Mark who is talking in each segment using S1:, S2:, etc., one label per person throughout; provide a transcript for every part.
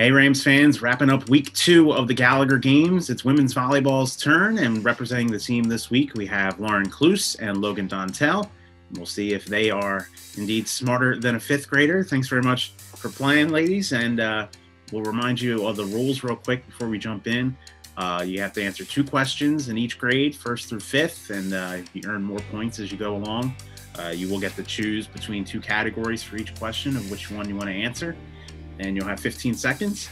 S1: Hey, Rams fans, wrapping up week two of the Gallagher Games. It's women's volleyball's turn, and representing the team this week, we have Lauren Kloos and Logan Dontell. We'll see if they are indeed smarter than a fifth grader. Thanks very much for playing, ladies, and uh, we'll remind you of the rules real quick before we jump in. Uh, you have to answer two questions in each grade, first through fifth, and uh, you earn more points as you go along. Uh, you will get to choose between two categories for each question of which one you want to answer and you'll have 15 seconds.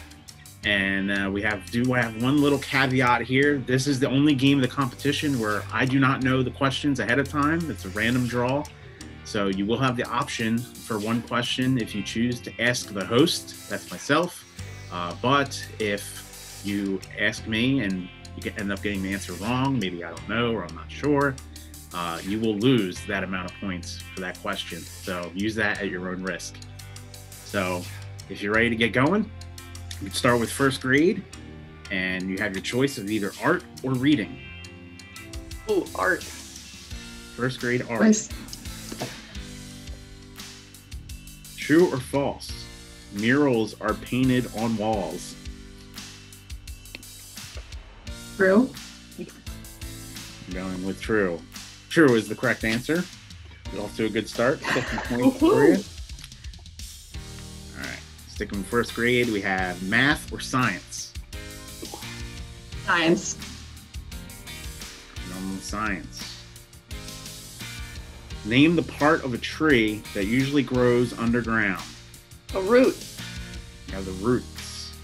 S1: And uh, we have do I have one little caveat here. This is the only game of the competition where I do not know the questions ahead of time. It's a random draw. So you will have the option for one question if you choose to ask the host, that's myself. Uh, but if you ask me and you end up getting the answer wrong, maybe I don't know or I'm not sure, uh, you will lose that amount of points for that question. So use that at your own risk. So if you're ready to get going, you can start with first grade, and you have your choice of either art or reading.
S2: Oh, art.
S1: First grade art.
S3: Nice.
S1: True or false? Murals are painted on walls.
S3: True.
S1: I'm going with true. True is the correct answer. You're off to a good start. 50 points for you. Sticking with first grade, we have math or science.
S3: Science.
S1: Normal science. Name the part of a tree that usually grows underground.
S2: A root.
S1: Have the roots.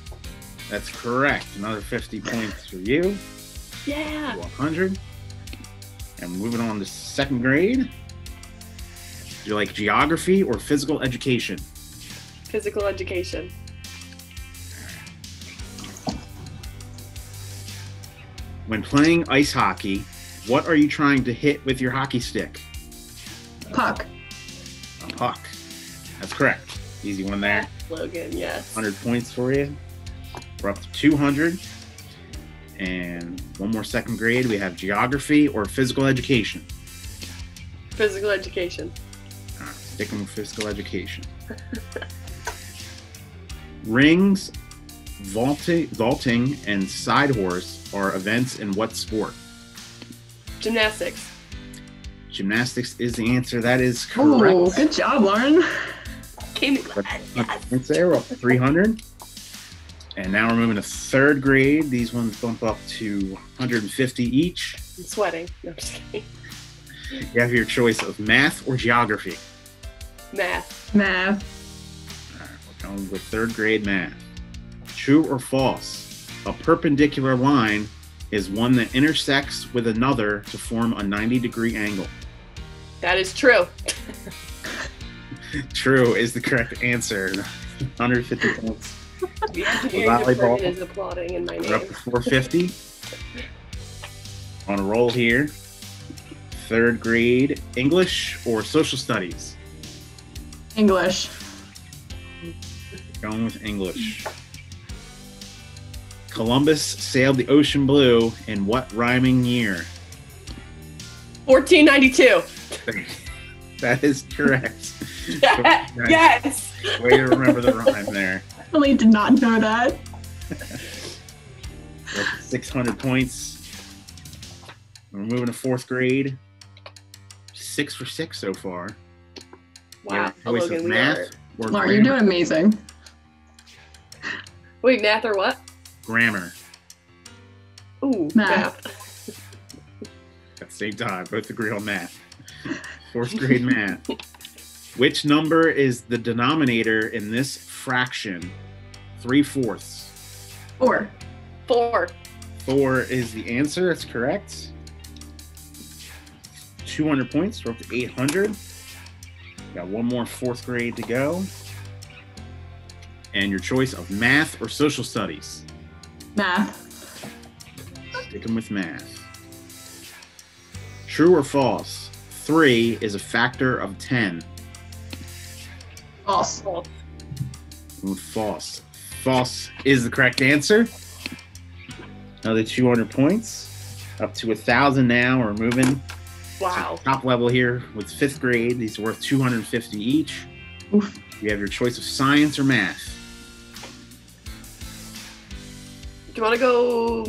S1: That's correct. Another 50 points for you.
S2: Yeah.
S1: 100. And moving on to second grade. Do you like geography or physical education?
S2: Physical education.
S1: When playing ice hockey, what are you trying to hit with your hockey stick?
S3: Puck.
S1: A puck. That's correct. Easy one there.
S2: Logan, yes.
S1: 100 points for you. We're up to 200. And one more second grade. We have geography or physical education.
S2: Physical education.
S1: All right, sticking with physical education. Rings, vaulting, vaulting, and side horse are events in what sport?
S2: Gymnastics.
S1: Gymnastics is the answer. That is
S3: Oh,
S1: correct.
S3: good job, Lauren.
S2: Came
S1: Points there. We're up to 300. And now we're moving to third grade. These ones bump up to 150 each.
S2: I'm sweating. No, I'm just kidding.
S1: You have your choice of math or geography.
S2: Math.
S3: Math.
S1: All right, we're going with third grade math. True or false? A perpendicular line is one that intersects with another to form a 90 degree angle.
S2: That is true.
S1: True is the correct answer. 150 points.
S2: The
S1: Volleyball.
S2: is applauding in my
S1: We're up to 450. On a roll here. Third grade English or social studies?
S3: English.
S1: Going with English. Columbus sailed the ocean blue in what rhyming year?
S2: 1492.
S1: That is correct.
S2: yes.
S1: Way to remember the rhyme there.
S3: Really did not know that.
S1: We're up to 600 points. We're moving to fourth grade. Six for six so far.
S2: Wow.
S1: You have a
S2: Logan,
S1: of
S2: we
S1: math
S2: are.
S1: or
S3: Lauren, you're doing amazing.
S2: Wait, math or what?
S1: grammar
S2: Ooh,
S3: Math.
S2: math.
S1: at the same time. Both agree on math. Fourth grade math. Which number is the denominator in this fraction? Three fourths.
S3: Four.
S2: Four.
S1: Four is the answer. That's correct. 200 points. We're up to 800. Got one more fourth grade to go. And your choice of math or social studies.
S3: Math.
S1: Sticking with math. True or false? Three is a factor of 10.
S3: False.
S1: False. False. Is the correct answer. Another 200 points. Up to a thousand now. We're moving
S2: Wow.
S1: top level here with fifth grade. These are worth 250 each.
S3: Oof.
S1: You have your choice of science or math.
S2: You want to go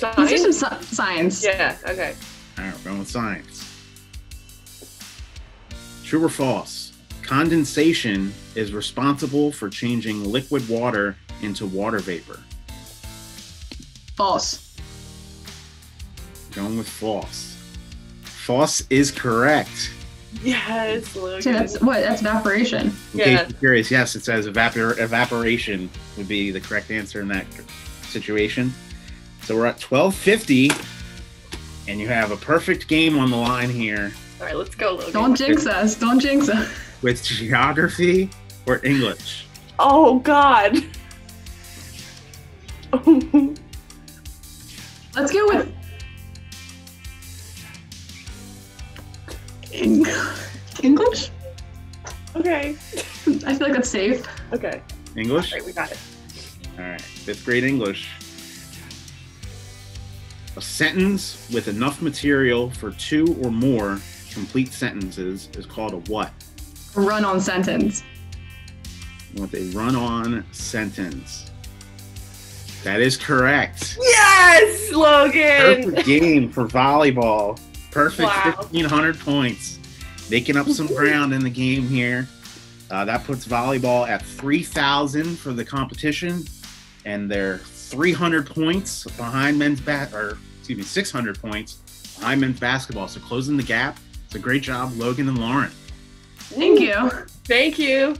S3: Let's do
S2: science?
S3: some sci- science.
S2: Yeah. Okay.
S1: All right, we're going with science. True or false? Condensation is responsible for changing liquid water into water vapor.
S3: False.
S1: Going with false. False is correct.
S2: Yes,
S3: See,
S2: Logan.
S3: that's what? That's evaporation.
S1: In
S2: Yeah.
S1: case you're curious, yes, it says evapor- evaporation would be the correct answer in that situation. So we're at 1250, and you have a perfect game on the line here
S2: All right, let's go, Logan.
S3: Don't jinx us. Don't jinx us.
S1: with geography or English.
S2: Oh God.
S3: Let's go with Eng- English.
S2: okay.
S3: I feel like that's safe.
S2: Okay.
S1: English?
S2: All right, we got it.
S1: All right, fifth grade English. A sentence with enough material for two or more complete sentences is called a what?
S3: A run-on sentence.
S1: With a run on sentence. That is correct.
S2: Yes, Logan.
S1: Perfect game for volleyball. Perfect
S2: Wow.
S1: 1,500 points. Making up some ground in the game here. Uh, that puts volleyball at 3,000 for the competition, and they're 300 points behind men's bat, or excuse me, 600 points behind men's basketball. So closing the gap. It's a great job, Logan and Lauren.
S3: Thank you.
S2: Thank you.